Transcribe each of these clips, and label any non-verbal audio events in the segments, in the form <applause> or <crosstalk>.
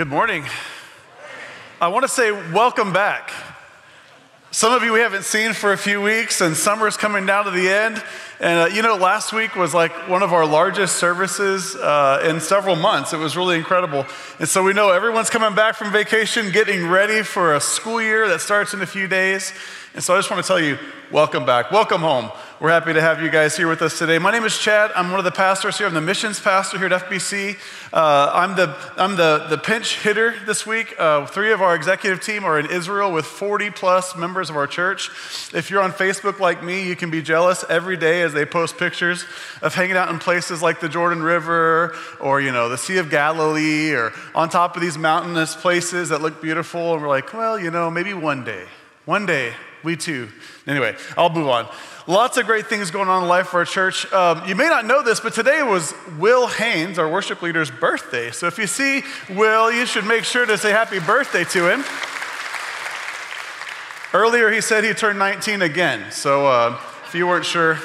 Good morning. I want to say welcome back. Some of you we haven't seen for a few weeks, and summer's coming down to the end. And uh, you know, last week was like one of our largest services uh, in several months. It was really incredible. And so we know everyone's coming back from vacation, getting ready for a school year that starts in a few days. And so I just want to tell you, welcome back, welcome home. We're happy to have you guys here with us today. My name is Chad. I'm one of the pastors here. I'm the missions pastor here at FBC. Uh, I'm, the, I'm the, the pinch hitter this week. Uh, three of our executive team are in Israel with 40 plus members of our church. If you're on Facebook like me, you can be jealous every day as they post pictures of hanging out in places like the Jordan River or, you know, the Sea of Galilee or on top of these mountainous places that look beautiful. And we're like, well, you know, maybe one day, one day, we too. Anyway, I'll move on. Lots of great things going on in life for our church. Um, you may not know this, but today was Will Haynes, our worship leader's birthday. So if you see Will, you should make sure to say happy birthday to him. Earlier, he said he turned 19 again. So uh, if you weren't sure,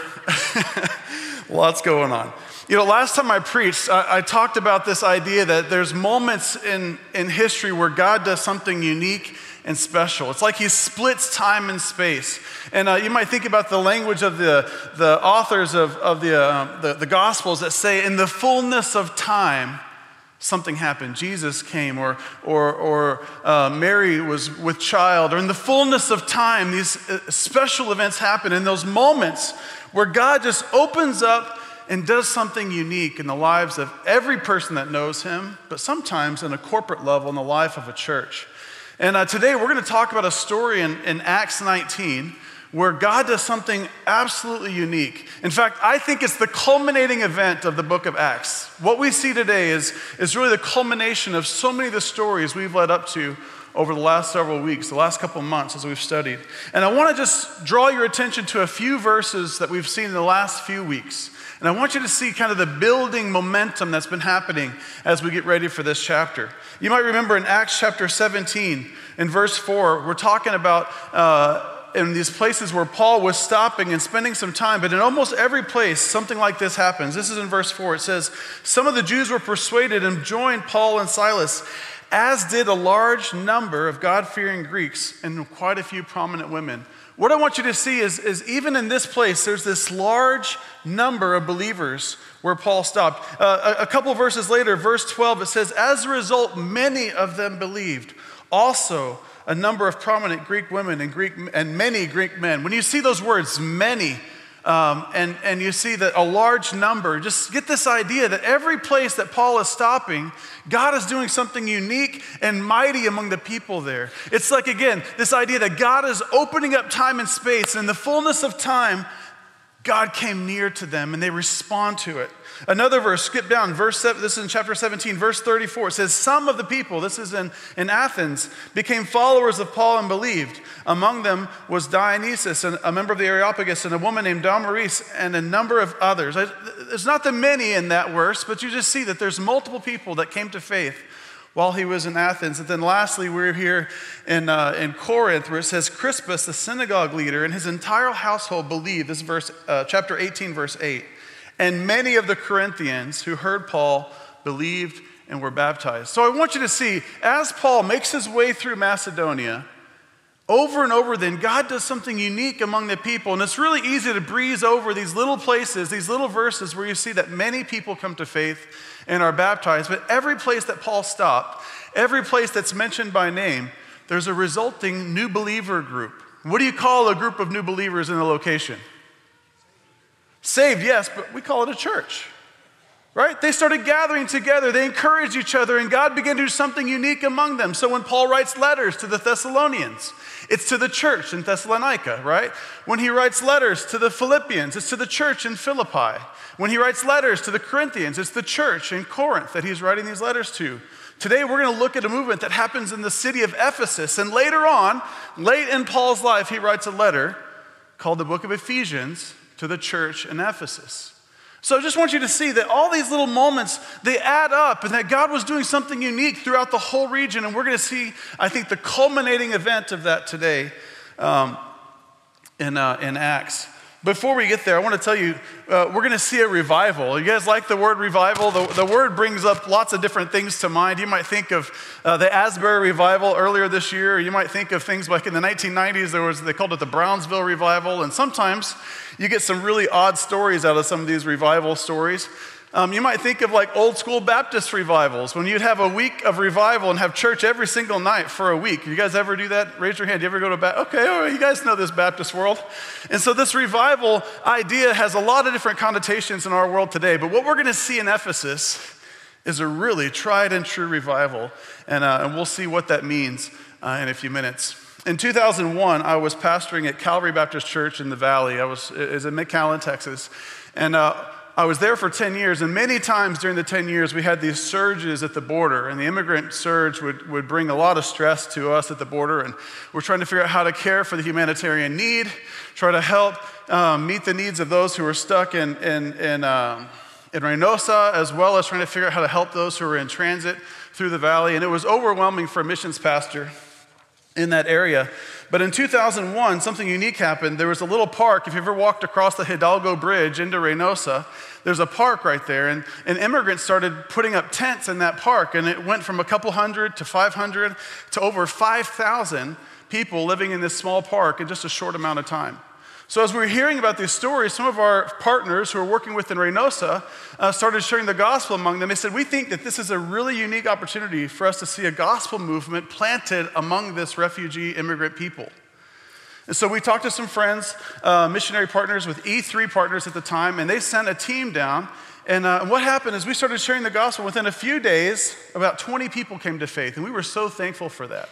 <laughs> lots going on. You know, last time I preached, I, I, talked about this idea that there's moments in, in history where God does something unique and special. It's like he splits time and space. And uh, you might think about the language of the, the authors of, of the, uh, the, the Gospels that say, in the fullness of time, something happened. Jesus came, or, or, or uh, Mary was with child, or in the fullness of time, these uh, special events happen. In those moments where God just opens up and does something unique in the lives of every person that knows him, but sometimes in a corporate level in the life of a church. And uh, today we're going to talk about a story in, in Acts 19 where God does something absolutely unique. In fact, I think it's the culminating event of the book of Acts. What we see today is, is really the culmination of so many of the stories we've led up to over the last several weeks, the last couple months as we've studied. And I want to just draw your attention to a few verses that we've seen in the last few weeks. And I want you to see kind of the building momentum that's been happening as we get ready for this chapter. You might remember in Acts chapter 17, in verse 4, we're talking about. Uh, in these places where Paul was stopping and spending some time, but in almost every place, something like this happens. This is in verse 4. It says, Some of the Jews were persuaded and joined Paul and Silas, as did a large number of God fearing Greeks and quite a few prominent women. What I want you to see is, is even in this place, there's this large number of believers where Paul stopped. Uh, a, a couple verses later, verse 12, it says, As a result, many of them believed. Also, a number of prominent Greek women and, Greek, and many Greek men. When you see those words, many, um, and, and you see that a large number, just get this idea that every place that Paul is stopping, God is doing something unique and mighty among the people there. It's like, again, this idea that God is opening up time and space, and in the fullness of time, God came near to them and they respond to it. Another verse, skip down, verse seven, this is in chapter 17, verse 34. It says, Some of the people, this is in, in Athens, became followers of Paul and believed. Among them was Dionysius, a member of the Areopagus, and a woman named Damaris, and a number of others. There's not the many in that verse, but you just see that there's multiple people that came to faith while he was in Athens. And then lastly, we're here in, uh, in Corinth where it says Crispus, the synagogue leader, and his entire household believed. This verse, uh, chapter 18, verse 8. And many of the Corinthians who heard Paul believed and were baptized. So I want you to see, as Paul makes his way through Macedonia, over and over, then God does something unique among the people. And it's really easy to breeze over these little places, these little verses where you see that many people come to faith and are baptized. But every place that Paul stopped, every place that's mentioned by name, there's a resulting new believer group. What do you call a group of new believers in a location? Saved, yes, but we call it a church. Right? They started gathering together. They encouraged each other, and God began to do something unique among them. So when Paul writes letters to the Thessalonians, it's to the church in Thessalonica, right? When he writes letters to the Philippians, it's to the church in Philippi. When he writes letters to the Corinthians, it's the church in Corinth that he's writing these letters to. Today, we're going to look at a movement that happens in the city of Ephesus. And later on, late in Paul's life, he writes a letter called the book of Ephesians to the church in Ephesus. So I just want you to see that all these little moments, they add up and that God was doing something unique throughout the whole region. And we're going to see, I think, the culminating event of that today um, in, uh, in Acts. Before we get there, I want to tell you uh, we're going to see a revival. You guys like the word revival? The, the word brings up lots of different things to mind. You might think of uh, the Asbury revival earlier this year. You might think of things like in the 1990s, there was, they called it the Brownsville revival. And sometimes you get some really odd stories out of some of these revival stories. Um, you might think of like old school Baptist revivals when you'd have a week of revival and have church every single night for a week. You guys ever do that? Raise your hand. You ever go to Baptist? Okay, all right, you guys know this Baptist world. And so this revival idea has a lot of different connotations in our world today. But what we're going to see in Ephesus is a really tried and true revival. And, uh, and we'll see what that means uh, in a few minutes. In 2001, I was pastoring at Calvary Baptist Church in the Valley. I was, it was in McAllen, Texas. And uh, I was there for 10 years, and many times during the 10 years, we had these surges at the border, and the immigrant surge would, would bring a lot of stress to us at the border, and we're trying to figure out how to care for the humanitarian need, try to help um, meet the needs of those who are stuck in, in, in, um, in Reynosa, as well as trying to figure out how to help those who are in transit through the valley. And it was overwhelming for a missions pastor in that area. But in 2001, something unique happened. There was a little park. If you ever walked across the Hidalgo Bridge into Reynosa, there's a park right there. And, and immigrants started putting up tents in that park. And it went from a couple hundred to 500 to over 5,000 people living in this small park in just a short amount of time. So, as we were hearing about these stories, some of our partners who are working with in Reynosa uh, started sharing the gospel among them. They said, We think that this is a really unique opportunity for us to see a gospel movement planted among this refugee immigrant people. And so we talked to some friends, uh, missionary partners with E3 partners at the time, and they sent a team down. And uh, what happened is we started sharing the gospel. Within a few days, about 20 people came to faith, and we were so thankful for that.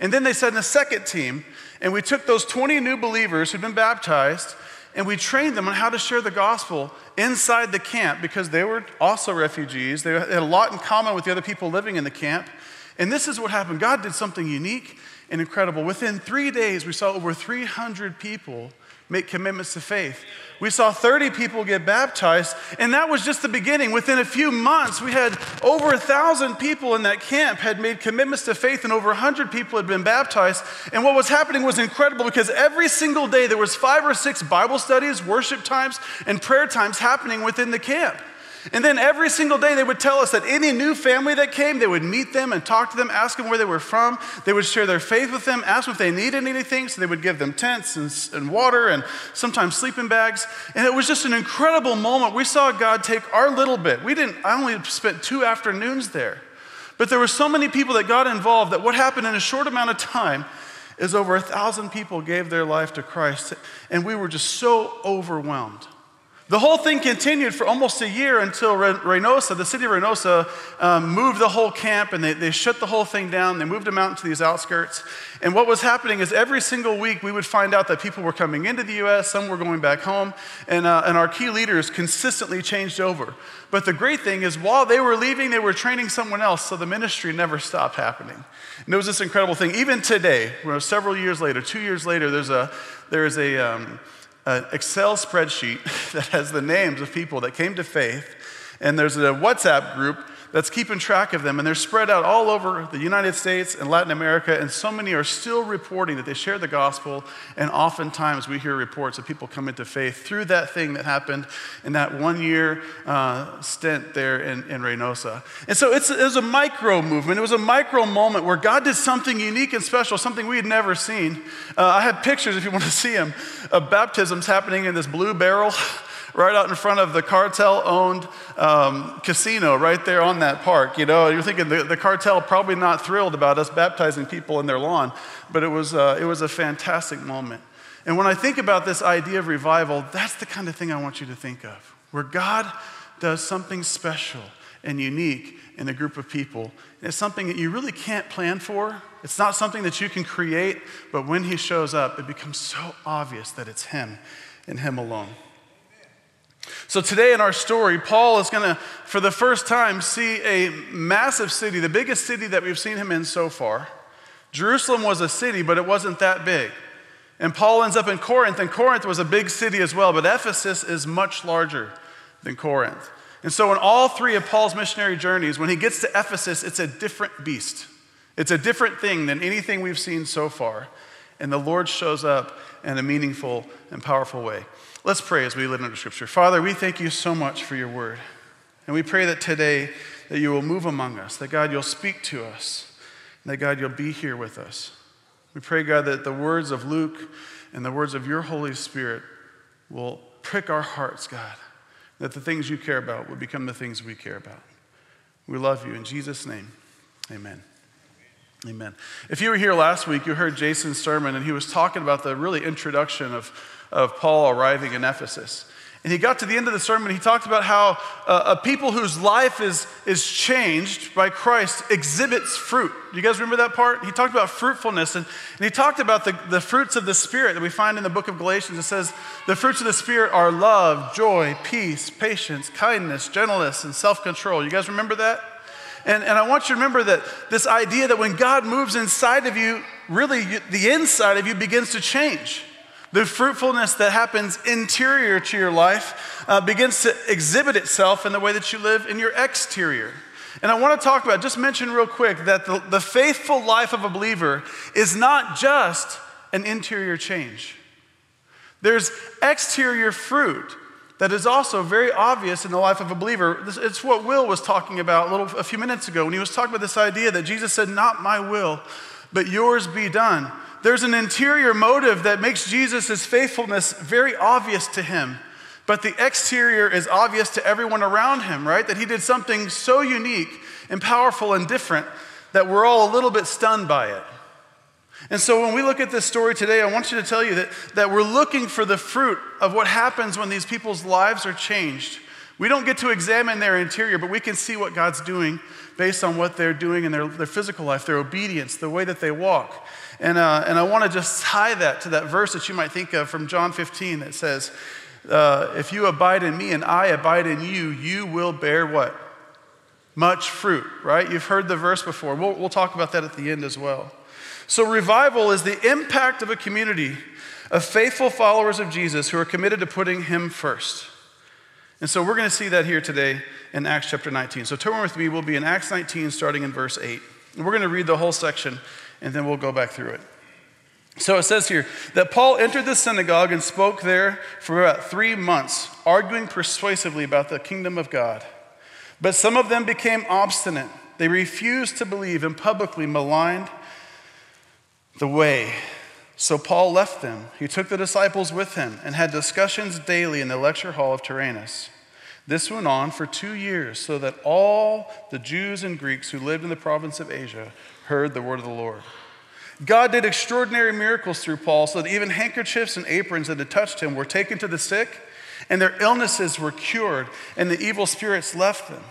And then they sent a second team, and we took those 20 new believers who'd been baptized, and we trained them on how to share the gospel inside the camp because they were also refugees. They had a lot in common with the other people living in the camp. And this is what happened God did something unique and incredible. Within three days, we saw over 300 people make commitments to faith. We saw 30 people get baptized, and that was just the beginning. Within a few months, we had over a thousand people in that camp had made commitments to faith, and over 100 people had been baptized. And what was happening was incredible because every single day there was five or six Bible studies, worship times, and prayer times happening within the camp. And then every single day they would tell us that any new family that came, they would meet them and talk to them, ask them where they were from. They would share their faith with them, ask them if they needed anything. So they would give them tents and, and water and sometimes sleeping bags. And it was just an incredible moment. We saw God take our little bit. We didn't, I only spent two afternoons there. But there were so many people that got involved that what happened in a short amount of time is over a thousand people gave their life to Christ. And we were just so overwhelmed. The whole thing continued for almost a year until Reynosa, the city of Reynosa, um, moved the whole camp and they, they shut the whole thing down. They moved them out into these outskirts. And what was happening is every single week we would find out that people were coming into the U.S., some were going back home, and, uh, and our key leaders consistently changed over. But the great thing is, while they were leaving, they were training someone else, so the ministry never stopped happening. And it was this incredible thing. Even today, several years later, two years later, there's a, there's a, um, an Excel spreadsheet <laughs> that has the names of people that came to faith, and there's a WhatsApp group that's keeping track of them, and they're spread out all over the United States and Latin America, and so many are still reporting that they share the gospel, and oftentimes we hear reports of people coming to faith through that thing that happened in that one year uh, stint there in, in Reynosa. And so it's, it was a micro movement, it was a micro moment where God did something unique and special, something we had never seen. Uh, I have pictures, if you want to see them, of baptisms happening in this blue barrel <laughs> right out in front of the cartel owned um, casino right there on that park. You know, you're thinking the, the, cartel probably not thrilled about us baptizing people in their lawn, but it was, uh, it was a fantastic moment. And when I think about this idea of revival, that's the kind of thing I want you to think of, where God does something special and unique in a group of people. And it's something that you really can't plan for. It's not something that you can create, but when He shows up, it becomes so obvious that it's Him and Him alone. So, today in our story, Paul is going to, for the first time, see a massive city, the biggest city that we've seen him in so far. Jerusalem was a city, but it wasn't that big. And Paul ends up in Corinth, and Corinth was a big city as well, but Ephesus is much larger than Corinth. And so, in all three of Paul's missionary journeys, when he gets to Ephesus, it's a different beast. It's a different thing than anything we've seen so far. And the Lord shows up in a meaningful and powerful way. Let's pray as we live under Scripture. Father, we thank you so much for your word. And we pray that today that you will move among us, that God, you'll speak to us, and that God, you'll be here with us. We pray, God, that the words of Luke and the words of your Holy Spirit will prick our hearts, God, that the things you care about will become the things we care about. We love you. In Jesus' name, amen. Amen. If you were here last week, you heard Jason's sermon, and he was talking about the really introduction of, of Paul arriving in Ephesus. And he got to the end of the sermon, he talked about how uh, a people whose life is, is changed by Christ exhibits fruit. Do you guys remember that part? He talked about fruitfulness, and, and he talked about the, the fruits of the Spirit that we find in the book of Galatians. It says, The fruits of the Spirit are love, joy, peace, patience, kindness, gentleness, and self control. You guys remember that? And, and I want you to remember that this idea that when God moves inside of you, really the inside of you begins to change. The fruitfulness that happens interior to your life uh, begins to exhibit itself in the way that you live in your exterior. And I want to talk about, just mention real quick, that the, the faithful life of a believer is not just an interior change. There's exterior fruit that is also very obvious in the life of a believer. It's what Will was talking about a, little, a few minutes ago when he was talking about this idea that Jesus said, Not my will, but yours be done there's an interior motive that makes Jesus' faithfulness very obvious to him. But the exterior is obvious to everyone around him, right? That he did something so unique and powerful and different that we're all a little bit stunned by it. And so when we look at this story today, I want you to tell you that, that we're looking for the fruit of what happens when these people's lives are changed. We don't get to examine their interior, but we can see what God's doing based on what they're doing in their, their physical life, their obedience, the way that they walk. And, uh, and I want to just tie that to that verse that you might think of from John 15 that says, uh, If you abide in me and I abide in you, you will bear what? Much fruit, right? You've heard the verse before. We'll, we'll talk about that at the end as well. So, revival is the impact of a community of faithful followers of Jesus who are committed to putting him first. And so, we're going to see that here today in Acts chapter 19. So, turn with me. We'll be in Acts 19, starting in verse 8. And we're going to read the whole section and then we'll go back through it. So it says here that Paul entered the synagogue and spoke there for about three months, arguing persuasively about the kingdom of God. But some of them became obstinate. They refused to believe and publicly maligned the way. So Paul left them. He took the disciples with him and had discussions daily in the lecture hall of Tyrannus. This went on for two years, so that all the Jews and Greeks who lived in the province of Asia heard the word of the Lord. God did extraordinary miracles through Paul so that even handkerchiefs and aprons that had touched him were taken to the sick, and their illnesses were cured, and the evil spirits left them.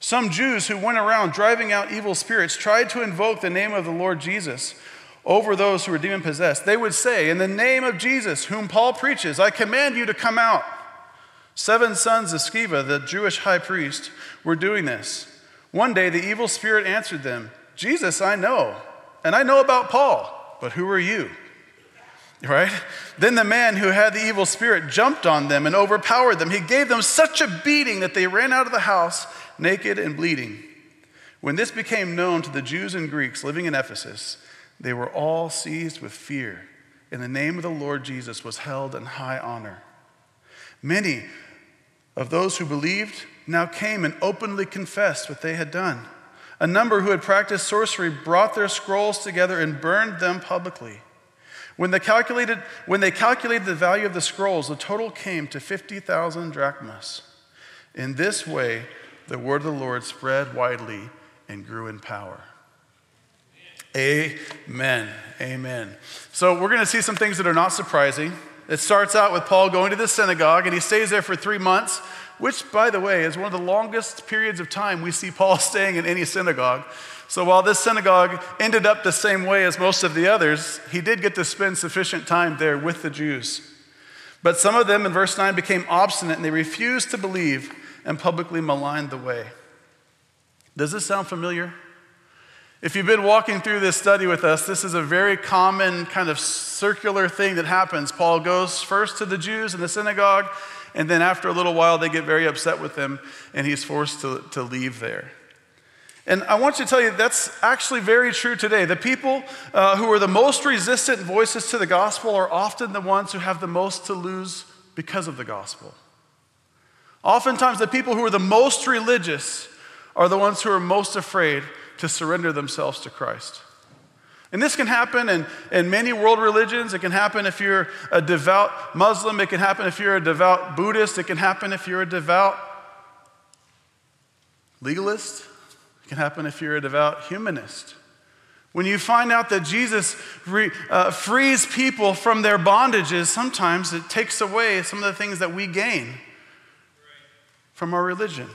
Some Jews who went around driving out evil spirits tried to invoke the name of the Lord Jesus over those who were demon possessed. They would say, In the name of Jesus, whom Paul preaches, I command you to come out. Seven sons of Sceva, the Jewish high priest, were doing this. One day the evil spirit answered them, Jesus, I know, and I know about Paul, but who are you? Right? Then the man who had the evil spirit jumped on them and overpowered them. He gave them such a beating that they ran out of the house naked and bleeding. When this became known to the Jews and Greeks living in Ephesus, they were all seized with fear, and the name of the Lord Jesus was held in high honor. Many of those who believed now came and openly confessed what they had done. A number who had practiced sorcery brought their scrolls together and burned them publicly. When they calculated, when they calculated the value of the scrolls, the total came to 50,000 drachmas. In this way, the word of the Lord spread widely and grew in power. Amen. Amen. So, we're going to see some things that are not surprising. It starts out with Paul going to the synagogue, and he stays there for three months which, by the way, is one of the longest periods of time we see Paul <laughs> staying in any synagogue. So while this synagogue ended up the same way as most of the others, he did get to spend sufficient time there with the Jews. But some of them in verse 9 became obstinate and they refused to believe and publicly maligned the way. Does this sound familiar? If you've been walking through this study with us, this is a very common kind of circular thing that happens. Paul goes first to the Jews in the synagogue, and then after a little while, they get very upset with him, and he's forced to, to leave there. And I want you to tell you that's actually very true today. The people uh, who are the most resistant voices to the gospel are often the ones who have the most to lose because of the gospel. Oftentimes, the people who are the most religious are the ones who are most afraid to surrender themselves to Christ. And this can happen in, in many world religions. It can happen if you're a devout Muslim. It can happen if you're a devout Buddhist. It can happen if you're a devout legalist. It can happen if you're a devout humanist. When you find out that Jesus re, uh, frees people from their bondages, sometimes it takes away some of the things that we gain from our religion.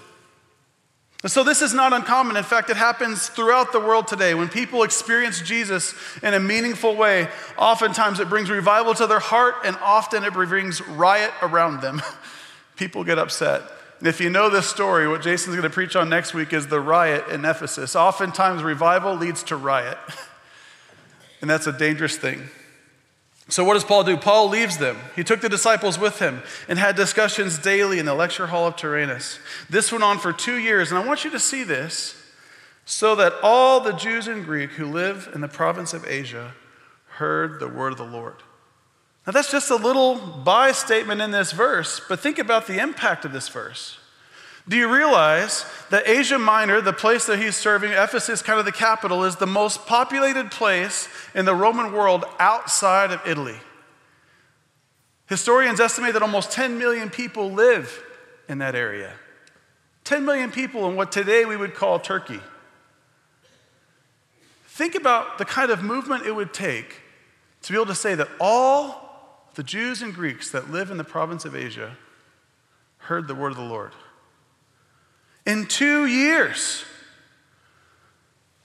So, this is not uncommon. In fact, it happens throughout the world today. When people experience Jesus in a meaningful way, oftentimes it brings revival to their heart, and often it brings riot around them. <laughs> people get upset. And if you know this story, what Jason's going to preach on next week is the riot in Ephesus. Oftentimes, revival leads to riot, <laughs> and that's a dangerous thing. So, what does Paul do? Paul leaves them. He took the disciples with him and had discussions daily in the lecture hall of Tyrannus. This went on for two years, and I want you to see this so that all the Jews and Greek who live in the province of Asia heard the word of the Lord. Now, that's just a little by statement in this verse, but think about the impact of this verse. Do you realize that Asia Minor, the place that he's serving, Ephesus, kind of the capital, is the most populated place in the Roman world outside of Italy? Historians estimate that almost 10 million people live in that area. 10 million people in what today we would call Turkey. Think about the kind of movement it would take to be able to say that all the Jews and Greeks that live in the province of Asia heard the word of the Lord. In two years,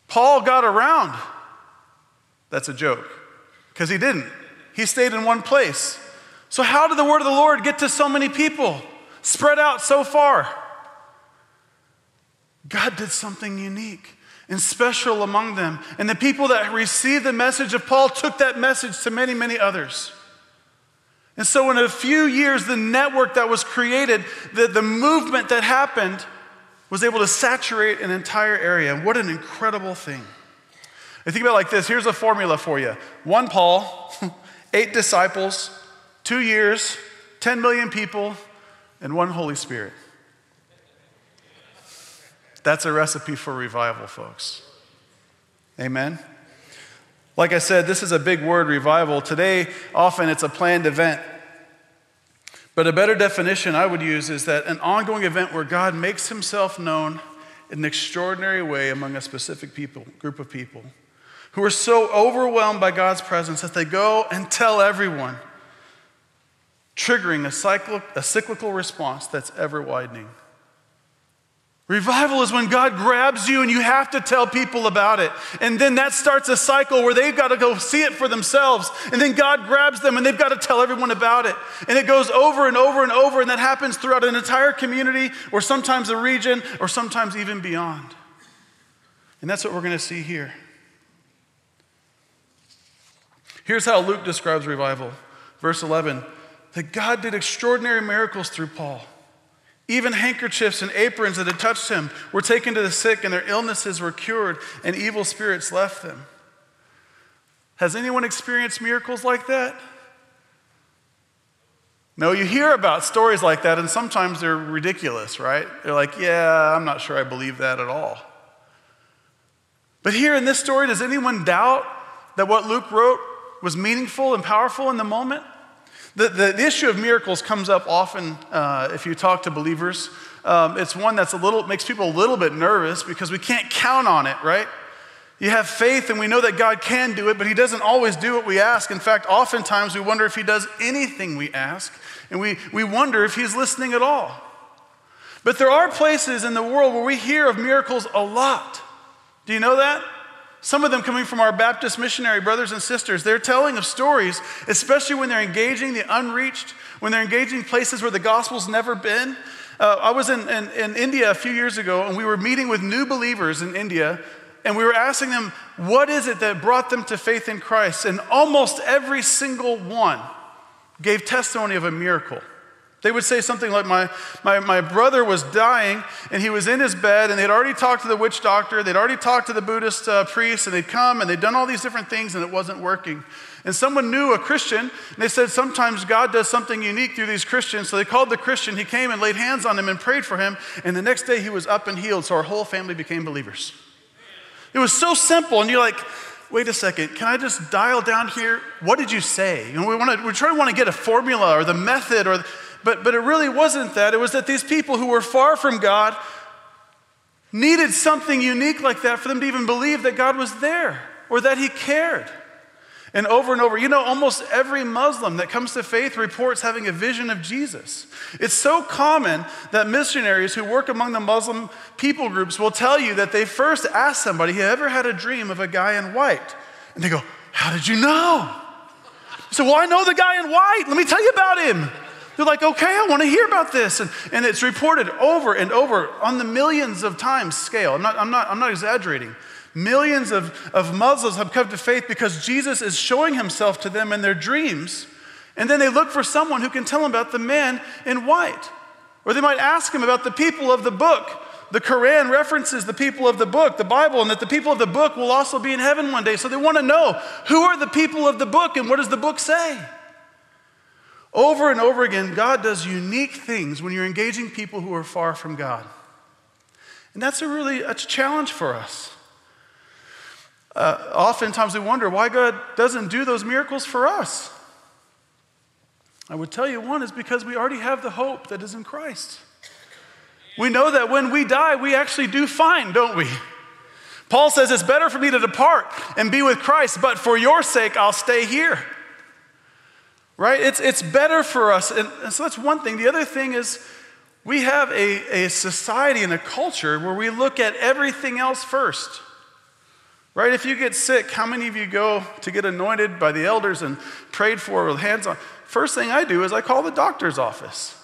Paul got around. That's a joke, because he didn't. He stayed in one place. So, how did the word of the Lord get to so many people, spread out so far? God did something unique and special among them. And the people that received the message of Paul took that message to many, many others. And so, in a few years, the network that was created, the, the movement that happened, was able to saturate an entire area. And what an incredible thing. I think about like this here's a formula for you one Paul, <laughs> eight disciples, two years, 10 million people, and one Holy Spirit. That's a recipe for revival, folks. Amen. Like I said, this is a big word, revival. Today, often it's a planned event. But a better definition I would use is that an ongoing event where God makes himself known in an extraordinary way among a specific people, group of people who are so overwhelmed by God's presence that they go and tell everyone, triggering a, a cyclical response that's ever widening. Revival is when God grabs you and you have to tell people about it. And then that starts a cycle where they've got to go see it for themselves. And then God grabs them and they've got to tell everyone about it. And it goes over and over and over. And that happens throughout an entire community or sometimes a region or sometimes even beyond. And that's what we're going to see here. Here's how Luke describes revival. Verse 11 that God did extraordinary miracles through Paul. Even handkerchiefs and aprons that had touched him were taken to the sick, and their illnesses were cured, and evil spirits left them. Has anyone experienced miracles like that? No, you hear about stories like that, and sometimes they're ridiculous, right? They're like, yeah, I'm not sure I believe that at all. But here in this story, does anyone doubt that what Luke wrote was meaningful and powerful in the moment? The, the, issue of miracles comes up often uh, if you talk to believers. Um, it's one that's a little, makes people a little bit nervous because we can't count on it, right? You have faith and we know that God can do it, but He doesn't always do what we ask. In fact, oftentimes we wonder if He does anything we ask, and we, we wonder if He's listening at all. But there are places in the world where we hear of miracles a lot. Do you know that? Some of them coming from our Baptist missionary brothers and sisters. They're telling of stories, especially when they're engaging the unreached, when they're engaging places where the gospel's never been. Uh, I was in, in, in India a few years ago, and we were meeting with new believers in India, and we were asking them, what is it that brought them to faith in Christ? And almost every single one gave testimony of a miracle. They would say something like, my, my, my brother was dying and he was in his bed and they'd already talked to the witch doctor, they'd already talked to the Buddhist uh, priest, and they'd come and they'd done all these different things and it wasn't working. And someone knew a Christian, and they said sometimes God does something unique through these Christians. So they called the Christian, he came and laid hands on him and prayed for him, and the next day he was up and healed. So our whole family became believers. It was so simple, and you're like, wait a second, can I just dial down here? What did you say? You know, we want to, we're trying to want to get a formula or the method, or, but, but it really wasn't that. It was that these people who were far from God needed something unique like that for them to even believe that God was there or that He cared. And over and over, you know, almost every Muslim that comes to faith reports having a vision of Jesus. It's so common that missionaries who work among the Muslim people groups will tell you that they first ask somebody, Have you ever had a dream of a guy in white? And they go, How did you know? So, well, I know the guy in white. Let me tell you about him. They're like, okay, I want to hear about this. And, and it's reported over and over on the millions of times scale. I'm not, I'm not, I'm not exaggerating. Millions of, of Muslims have come to faith because Jesus is showing himself to them in their dreams. And then they look for someone who can tell them about the man in white. Or they might ask him about the people of the book. The Quran references the people of the book, the Bible, and that the people of the book will also be in heaven one day. So they want to know who are the people of the book and what does the book say? Over and over again, God does unique things when you're engaging people who are far from God. And that's a really a challenge for us. Uh, oftentimes we wonder why God doesn't do those miracles for us. I would tell you one is because we already have the hope that is in Christ. We know that when we die, we actually do fine, don't we? Paul says it's better for me to depart and be with Christ, but for your sake, I'll stay here. Right? It's, it's better for us. And, and so that's one thing. The other thing is we have a, a society and a culture where we look at everything else first. Right? If you get sick, how many of you go to get anointed by the elders and prayed for with hands on? First thing I do is I call the doctor's office.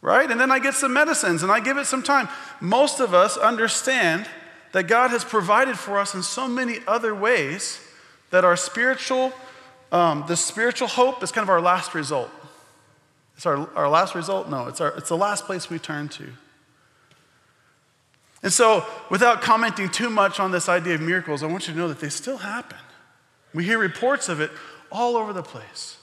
Right? And then I get some medicines and I give it some time. Most of us understand that God has provided for us in so many other ways that our spiritual, um, the spiritual hope is kind of our last result. It's our, our last result? No, it's, our, it's the last place we turn to. And so, without commenting too much on this idea of miracles, I want you to know that they still happen. We hear reports of it all over the place.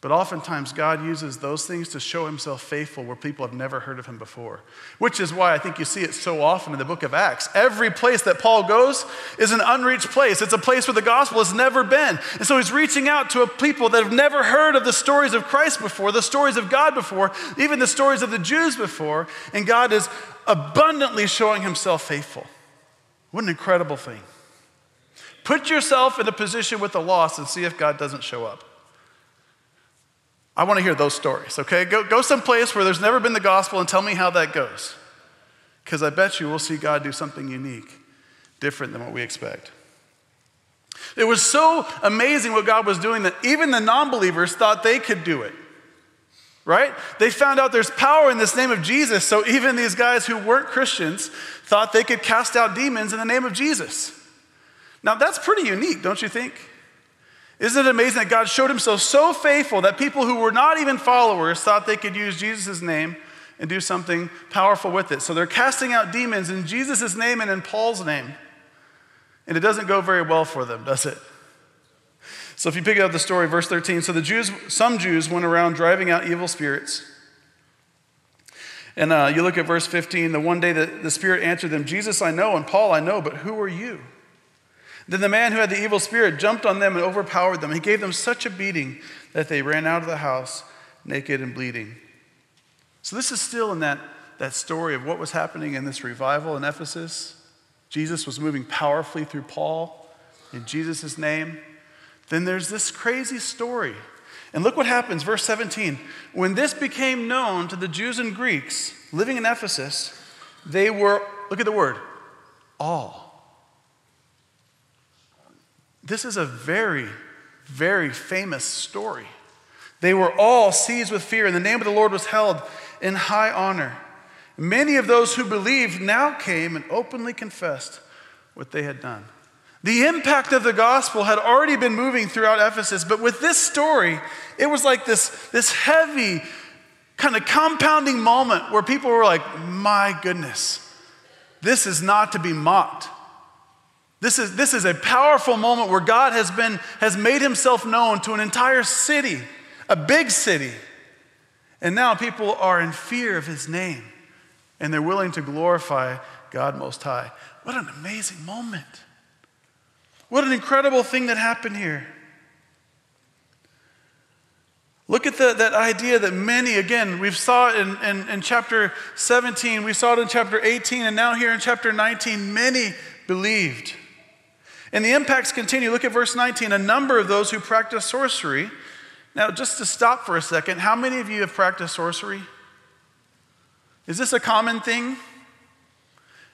But oftentimes, God uses those things to show himself faithful where people have never heard of him before. Which is why I think you see it so often in the book of Acts. Every place that Paul goes is an unreached place, it's a place where the gospel has never been. And so he's reaching out to a people that have never heard of the stories of Christ before, the stories of God before, even the stories of the Jews before. And God is abundantly showing himself faithful. What an incredible thing. Put yourself in a position with the lost and see if God doesn't show up. I want to hear those stories, okay? Go, go someplace where there's never been the gospel and tell me how that goes. Because I bet you we'll see God do something unique, different than what we expect. It was so amazing what God was doing that even the non believers thought they could do it. Right? They found out there's power in this name of Jesus, so even these guys who weren't Christians thought they could cast out demons in the name of Jesus. Now, that's pretty unique, don't you think? Isn't it amazing that God showed himself so faithful that people who were not even followers thought they could use Jesus' name and do something powerful with it? So they're casting out demons in Jesus' name and in Paul's name. And it doesn't go very well for them, does it? So if you pick up the story, verse 13, so the Jews, some Jews went around driving out evil spirits. And uh, you look at verse 15, the one day that the Spirit answered them, Jesus I know, and Paul I know, but who are you? Then the man who had the evil spirit jumped on them and overpowered them. He gave them such a beating that they ran out of the house naked and bleeding. So, this is still in that, that story of what was happening in this revival in Ephesus. Jesus was moving powerfully through Paul in Jesus' name. Then there's this crazy story. And look what happens, verse 17. When this became known to the Jews and Greeks living in Ephesus, they were, look at the word, all this is a very, very famous story. They were all seized with fear, and the name of the Lord was held in high honor. Many of those who believed now came and openly confessed what they had done. The impact of the gospel had already been moving throughout Ephesus, but with this story, it was like this, this heavy kind of compounding moment where people were like, my goodness, this is not to be mocked. This is, this is a powerful moment where God has, been, has made himself known to an entire city, a big city. And now people are in fear of his name and they're willing to glorify God Most High. What an amazing moment. What an incredible thing that happened here. Look at the, that idea that many, again, we saw it in, in, in chapter 17, we saw it in chapter 18, and now here in chapter 19, many believed. And the impacts continue. Look at verse 19. A number of those who practice sorcery. Now, just to stop for a second, how many of you have practiced sorcery? Is this a common thing?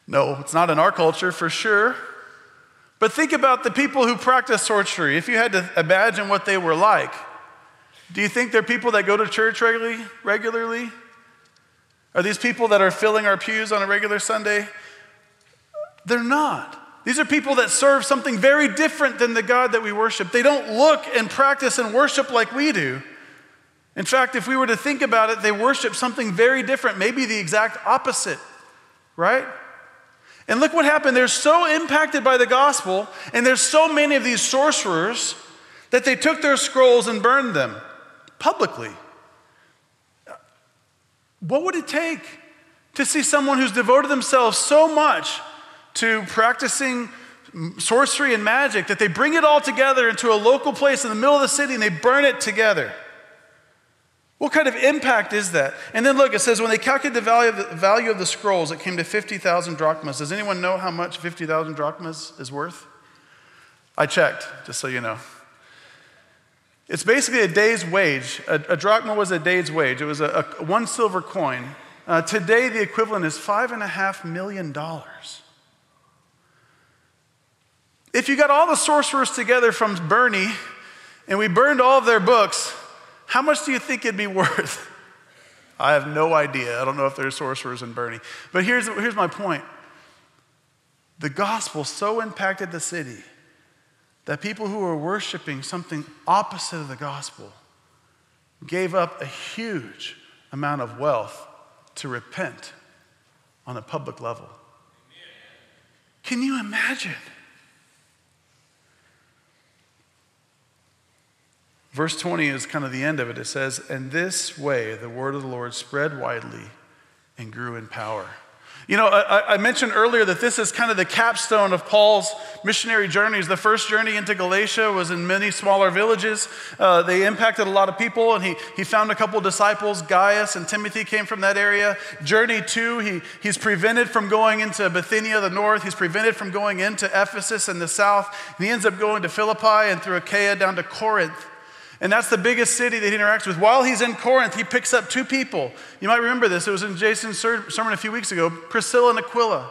No, it's not in our culture for sure. But think about the people who practice sorcery. If you had to imagine what they were like, do you think they're people that go to church regularly? regularly? Are these people that are filling our pews on a regular Sunday? They're not. These are people that serve something very different than the God that we worship. They don't look and practice and worship like we do. In fact, if we were to think about it, they worship something very different, maybe the exact opposite, right? And look what happened. They're so impacted by the gospel, and there's so many of these sorcerers that they took their scrolls and burned them publicly. What would it take to see someone who's devoted themselves so much to practicing sorcery and magic that they bring it all together into a local place in the middle of the city and they burn it together? What kind of impact is that? And then look, it says when they calculated the value of the, value of the scrolls, it came to 50,000 drachmas. Does anyone know how much 50,000 drachmas is worth? I checked, just so you know. It's basically a day's wage. A, a drachma was a day's wage, it was a, a one silver coin. Uh, today, the equivalent is $5.5 million. If you got all the sorcerers together from Boerne and we burned all of their books, how much do you think it'd be <laughs> worth? I have no idea. I don't know if there's sorcerers in Boerne. But here's, here's my point the gospel so impacted the city that people who were worshiping something opposite of the gospel gave up a huge amount of wealth to repent on a public level. Can you imagine? Verse 20 is kind of the end of it. It says, And this way the word of the Lord spread widely and grew in power. You know, I, I, mentioned earlier that this is kind of the capstone of Paul's missionary journeys. The first journey into Galatia was in many smaller villages. Uh, they impacted a lot of people, and he, he found a couple disciples. Gaius and Timothy came from that area. Journey two, he, he's prevented from going into Bithynia, the north. He's prevented from going into Ephesus in the south. And he ends up going to Philippi and through Achaia down to Corinth. And that's the biggest city that he interacts with. While he's in Corinth, he picks up two people. You might remember this. It was in Jason's sermon a few weeks ago Priscilla and Aquila.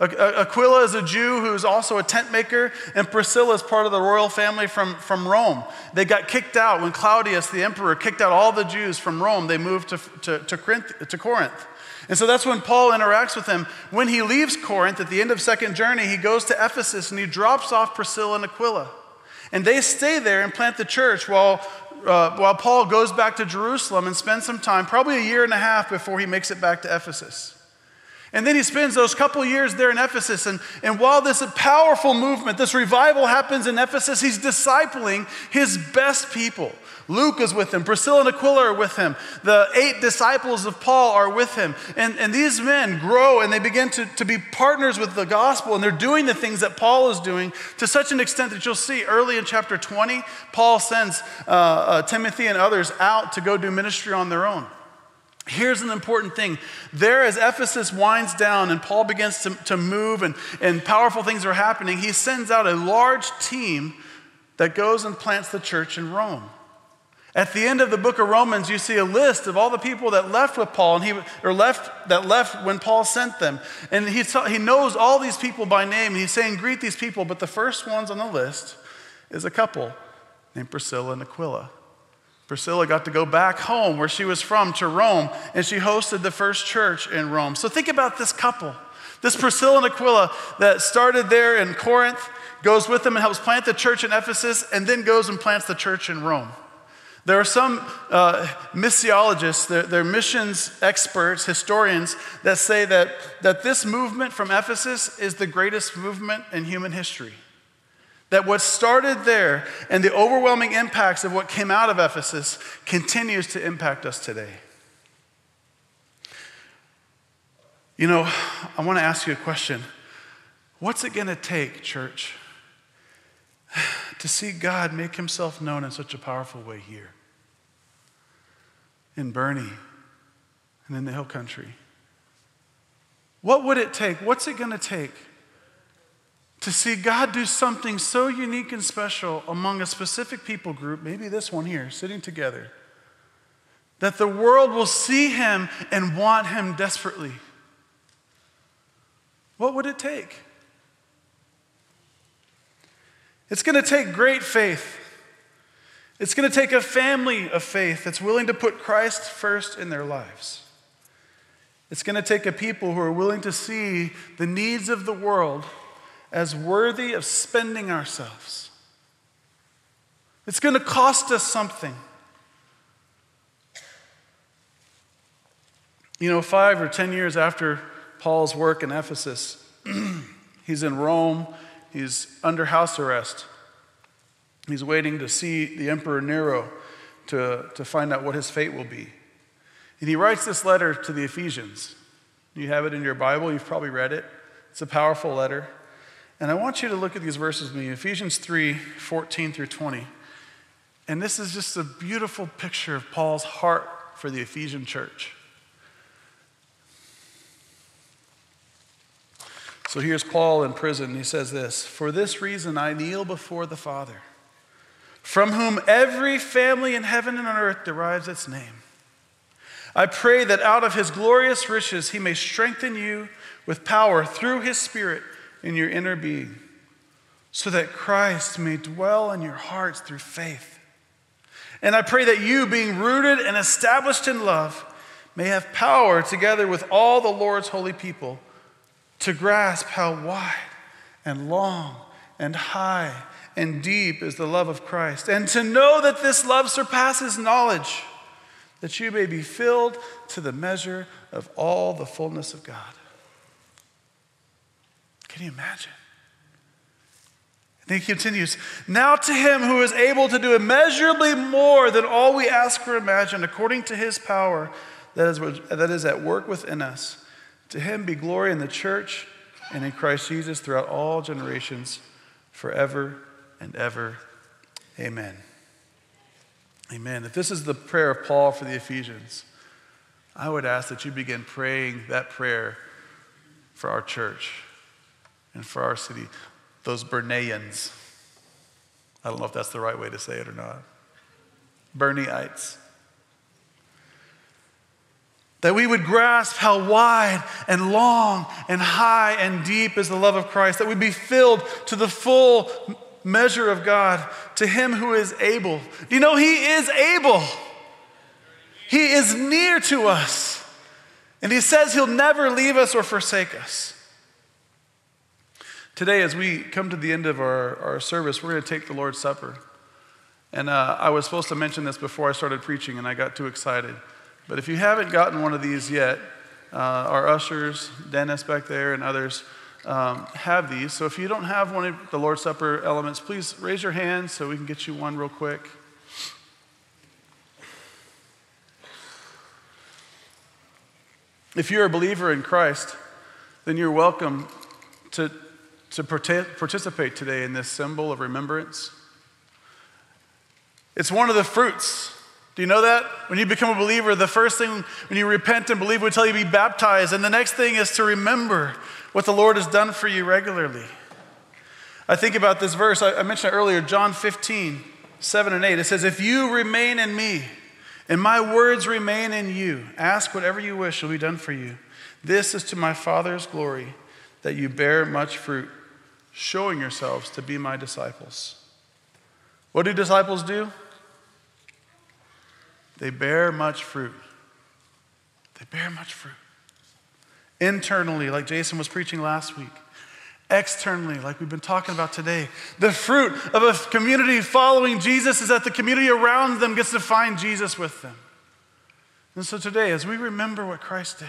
Aquila is a Jew who's also a tent maker, and Priscilla is part of the royal family from, from Rome. They got kicked out when Claudius, the emperor, kicked out all the Jews from Rome. They moved to, to, to, Corinth, to Corinth. And so that's when Paul interacts with them. When he leaves Corinth at the end of second journey, he goes to Ephesus and he drops off Priscilla and Aquila. And they stay there and plant the church while, uh, while Paul goes back to Jerusalem and spends some time, probably a year and a half before he makes it back to Ephesus. And then he spends those couple years there in Ephesus. And, and while this powerful movement, this revival happens in Ephesus, he's discipling his best people. Luke is with him. Priscilla and Aquila are with him. The eight disciples of Paul are with him. And, and these men grow and they begin to, to be partners with the gospel. And they're doing the things that Paul is doing to such an extent that you'll see early in chapter 20, Paul sends uh, uh, Timothy and others out to go do ministry on their own. Here's an important thing. There, as Ephesus winds down and Paul begins to, to move and, and powerful things are happening, he sends out a large team that goes and plants the church in Rome. At the end of the book of Romans, you see a list of all the people that left with Paul, and he, or left, that left when Paul sent them. And he, he knows all these people by name, and he's saying, Greet these people. But the first ones on the list is a couple named Priscilla and Aquila. Priscilla got to go back home where she was from to Rome, and she hosted the first church in Rome. So think about this couple. This Priscilla and Aquila that started there in Corinth, goes with them and helps plant the church in Ephesus, and then goes and plants the church in Rome. There are some uh, missiologists, they're, they're, missions experts, historians, that say that, that this movement from Ephesus is the greatest movement in human history. That what started there and the overwhelming impacts of what came out of Ephesus continues to impact us today. You know, I want to ask you a question. What's it going to take, church, to see God make himself known in such a powerful way here? in Boerne and in the hill country. What would it take? What's it going to take to see God do something so unique and special among a specific people group, maybe this one here, sitting together, that the world will see him and want him desperately? What would it take? It's going to take great faith. It's going to take a family of faith that's willing to put Christ first in their lives. It's going to take a people who are willing to see the needs of the world as worthy of spending ourselves. It's going to cost us something. You know, five or ten years after Paul's work in Ephesus, <clears throat> he's in Rome, he's under house arrest. He's waiting to see the Emperor Nero to, to find out what his fate will be. And he writes this letter to the Ephesians. You have it in your Bible, you've probably read it. It's a powerful letter. And I want you to look at these verses with me Ephesians 3 14 through 20. And this is just a beautiful picture of Paul's heart for the Ephesian church. So here's Paul in prison. He says this For this reason I kneel before the Father from whom every family in heaven and on earth derives its name. I pray that out of his glorious riches he may strengthen you with power through his Spirit in your inner being, so that Christ may dwell in your hearts through faith. And I pray that you, being rooted and established in love, may have power together with all the Lord's holy people to grasp how wide and long and high and deep is the love of Christ, and to know that this love surpasses knowledge, that you may be filled to the measure of all the fullness of God. Can you imagine? And he continues, Now to him who is able to do immeasurably more than all we ask or imagine, according to his power that is, that is at work within us, to him be glory in the church and in Christ Jesus throughout all generations, forever and ever. Amen. Amen. If this is the prayer of Paul for the Ephesians, I would ask that you begin praying that prayer for our church and for our city, those Boerneans. I don't know if that's the right way to say it or not. Boerneites. That we would grasp how wide and long and high and deep is the love of Christ. That we'd be filled to the full measure of God to him who is able. Do you know he is able? He is near to us. And he says he'll never leave us or forsake us. Today, as we come to the end of our, our service, we're going to take the Lord's Supper. And uh, I was supposed to mention this before I started preaching, and I got too excited. But if you haven't gotten one of these yet, uh, our ushers, Dennis back there, and others, um, have these. So if you don't have one of the Lord's Supper elements, please raise your hand so we can get you one real quick. If you're a believer in Christ, then you're welcome to, to participate today in this symbol of remembrance. It's one of the fruits. Do you know that? When you become a believer, the first thing when you repent and believe, we tell you to be baptized. And the next thing is to remember what the Lord has done for you regularly. I think about this verse, I, mentioned it earlier, John 15, 7 and 8. It says, If you remain in me, and my words remain in you, ask whatever you wish will be done for you. This is to my Father's glory that you bear much fruit, showing yourselves to be my disciples. What do disciples do? They bear much fruit. They bear much fruit internally, like Jason was preaching last week, externally, like we've been talking about today. The fruit of a community following Jesus is that the community around them gets to find Jesus with them. And so today, as we remember what Christ did,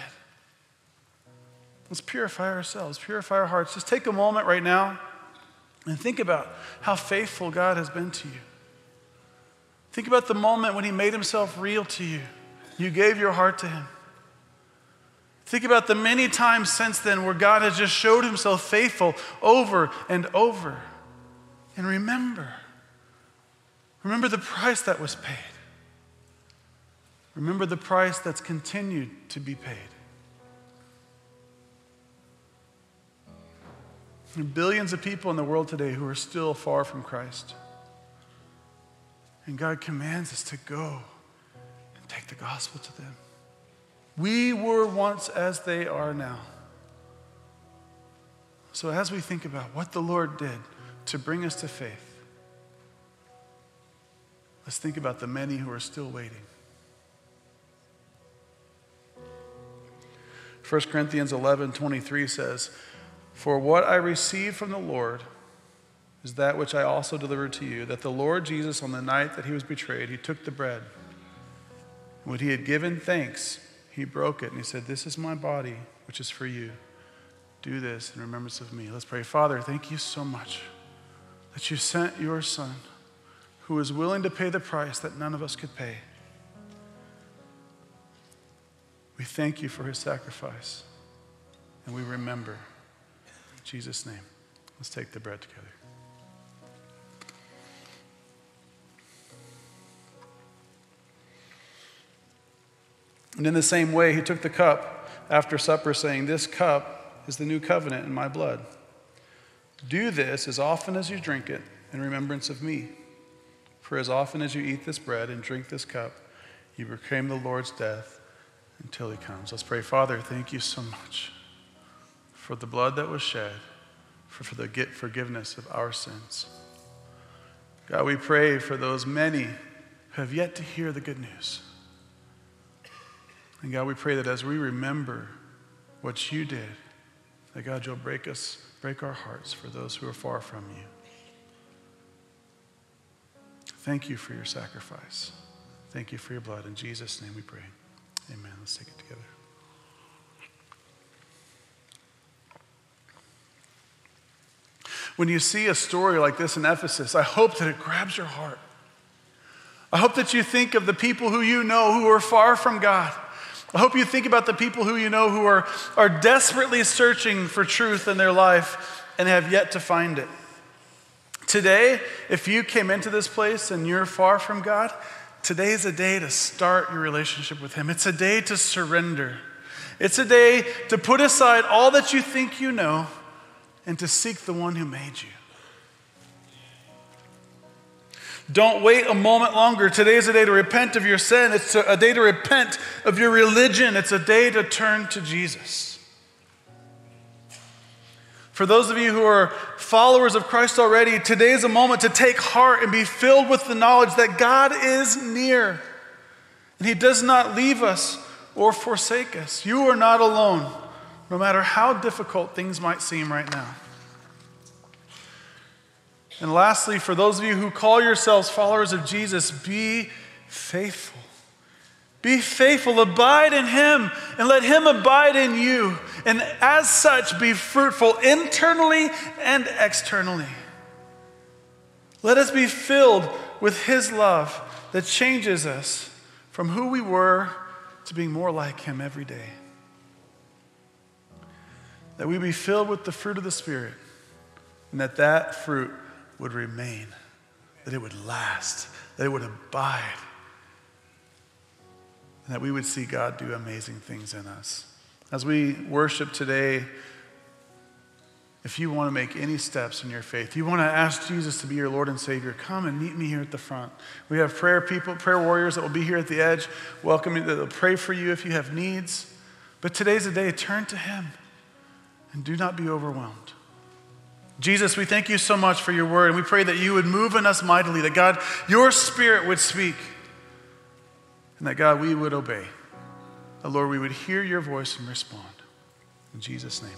let's purify ourselves, purify our hearts. Just take a moment right now and think about how faithful God has been to you. Think about the moment when He made Himself real to you. You gave your heart to Him. Think about the many times since then where God has just showed himself faithful over and over. And remember, remember the price that was paid. Remember the price that's continued to be paid. Billions of people in the world today who are still far from Christ. And God commands us to go and take the gospel to them. We were once as they are now. So, as we think about what the Lord did to bring us to faith, let's think about the many who are still waiting. 1 Corinthians 11 23 says, For what I received from the Lord is that which I also delivered to you, that the Lord Jesus, on the night that he was betrayed, he took the bread. When he had given thanks, he broke it and he said, This is my body, which is for you. Do this in remembrance of me. Let's pray. Father, thank you so much that you sent your son who was willing to pay the price that none of us could pay. We thank you for his sacrifice and we remember. Jesus' name, let's take the bread together. And in the same way, he took the cup after supper, saying, This cup is the new covenant in my blood. Do this as often as you drink it in remembrance of me. For as often as you eat this bread and drink this cup, you proclaim the Lord's death until he comes. Let's pray. Father, thank you so much for the blood that was shed, for, for the forgiveness of our sins. God, we pray for those many who have yet to hear the good news. And God, we pray that as we remember what you did, that God, you'll break us, break our hearts for those who are far from you. Thank you for your sacrifice. Thank you for your blood. In Jesus' name we pray. Amen. Let's take it together. When you see a story like this in Ephesus, I hope that it grabs your heart. I hope that you think of the people who you know who are far from God I hope you think about the people who you know who are, are desperately searching for truth in their life and have yet to find it. Today, if you came into this place and you're far from God, today is a day to start your relationship with Him. It's a day to surrender. It's a day to put aside all that you think you know and to seek the one who made you. Don't wait a moment longer. Today is a day to repent of your sin. It's a day to repent of your religion. It's a day to turn to Jesus. For those of you who are followers of Christ already, today is a moment to take heart and be filled with the knowledge that God is near. And He does not leave us or forsake us. You are not alone, no matter how difficult things might seem right now. And lastly, for those of you who call yourselves followers of Jesus, be faithful. Be faithful, abide in Him, and let Him abide in you. And as such, be fruitful internally and externally. Let us be filled with His love that changes us from who we were to being more like Him every day. That we be filled with the fruit of the Spirit, and that that fruit would remain, that it would last, that it would abide, and that we would see God do amazing things in us. As we worship today, if you want to make any steps in your faith, you want to ask Jesus to be your Lord and Savior, come and meet me here at the front. We have prayer people, prayer warriors that will be here at the edge, welcoming that will pray for you if you have needs. But today's a day, turn to Him and do not be overwhelmed. Jesus, we thank you so much for your word, and we pray that you would move in us mightily, that God, your spirit would speak, and that God, we would obey. That Lord, we would hear your voice and respond. In Jesus' name.